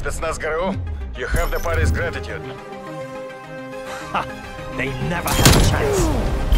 Spetsnaz Garou. you have the party's gratitude. They never had a chance.